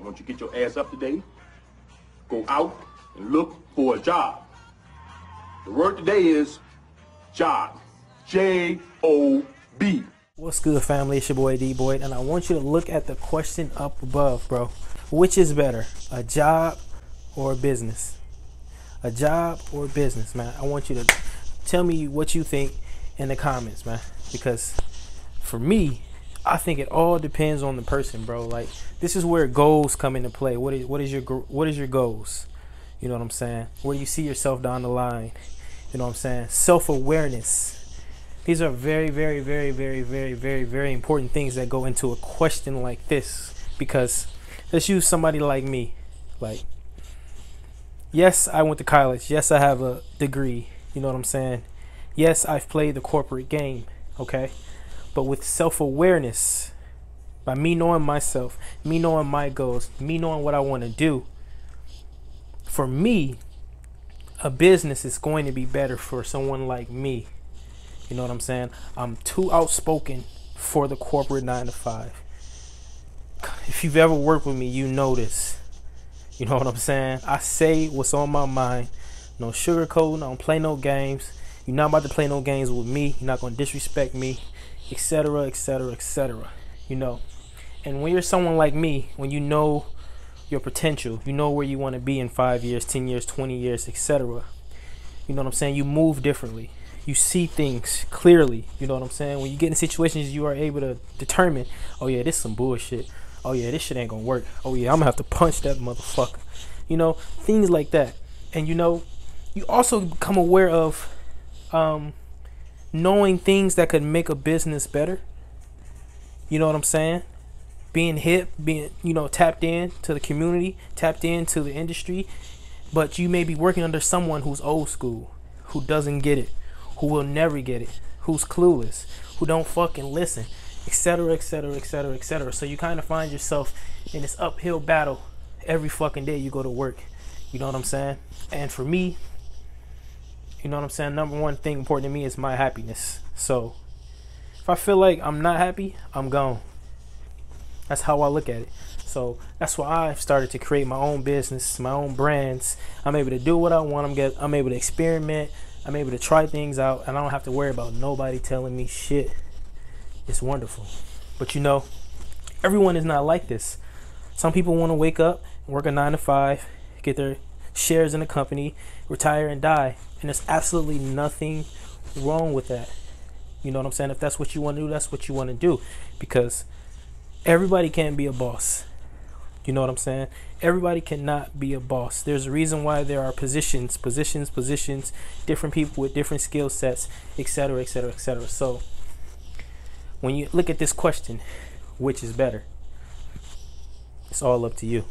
I want you get your ass up today, go out and look for a job. The word today is job. J O B. What's good, family? It's your boy D Boyd, and I want you to look at the question up above, bro. Which is better, a job or a business? A job or a business, man? I want you to tell me what you think in the comments, man. Because for me, I think it all depends on the person, bro. Like this is where goals come into play. What is what is your what is your goals? You know what I'm saying? Where you see yourself down the line? You know what I'm saying? Self awareness. These are very, very, very, very, very, very, very important things that go into a question like this. Because let's use somebody like me. Like, yes, I went to college. Yes, I have a degree. You know what I'm saying? Yes, I've played the corporate game. Okay. But with self awareness, by me knowing myself, me knowing my goals, me knowing what I want to do, for me, a business is going to be better for someone like me. You know what I'm saying? I'm too outspoken for the corporate nine to five. If you've ever worked with me, you know this. You know what I'm saying? I say what's on my mind. No sugarcoating. I don't play no games. You're not about to play no games with me. You're not going to disrespect me etc., etc., etc. You know, and when you're someone like me, when you know your potential, you know where you want to be in five years, ten years, twenty years, etc. You know what I'm saying? You move differently. You see things clearly. You know what I'm saying? When you get in situations, you are able to determine, oh yeah, this is some bullshit. Oh yeah, this shit ain't gonna work. Oh yeah, I'm gonna have to punch that motherfucker. You know, things like that. And you know, you also become aware of um, knowing things that could make a business better. You know what I'm saying? Being hip, being, you know, tapped in to the community, tapped into the industry, but you may be working under someone who's old school, who doesn't get it, who will never get it, who's clueless, who don't fucking listen, etc., etc., etc., etc. So you kind of find yourself in this uphill battle every fucking day you go to work. You know what I'm saying? And for me, you know what I'm saying? Number one thing important to me is my happiness. So if I feel like I'm not happy, I'm gone. That's how I look at it. So that's why I've started to create my own business, my own brands. I'm able to do what I want. I'm get I'm able to experiment. I'm able to try things out and I don't have to worry about nobody telling me shit. It's wonderful. But you know, everyone is not like this. Some people want to wake up, work a 9 to 5, get their shares in a company, retire and die. And there's absolutely nothing wrong with that. You know what I'm saying? If that's what you want to do, that's what you want to do. Because everybody can't be a boss. You know what I'm saying? Everybody cannot be a boss. There's a reason why there are positions, positions, positions, different people with different skill sets, etc., etc., etc. So when you look at this question, which is better? It's all up to you.